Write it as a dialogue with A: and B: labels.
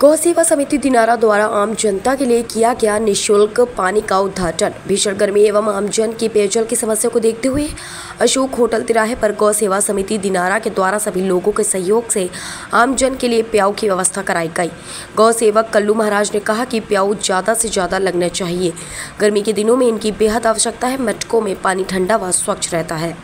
A: गौ सेवा समिति दिनारा द्वारा आम जनता के लिए किया गया निशुल्क पानी का उद्घाटन। भीषण गर्मी एवं आमजन की पेयजल की समस्या को देखते हुए अशोक होटल तिराहे पर गौ सेवा समिति दिनारा के द्वारा सभी लोगों के सहयोग से आमजन के लिए प्याऊ की व्यवस्था कराई गई। गौ सेवक कल्लू महाराज ने कहा कि प्याऊ ज़्यादा से ज़्यादा लगने चाहिए। गर्मी के दिनों में इनकी बेहद आवश्यकता है। मटकों में पानी ठंडा व स्वच्छ रहता है।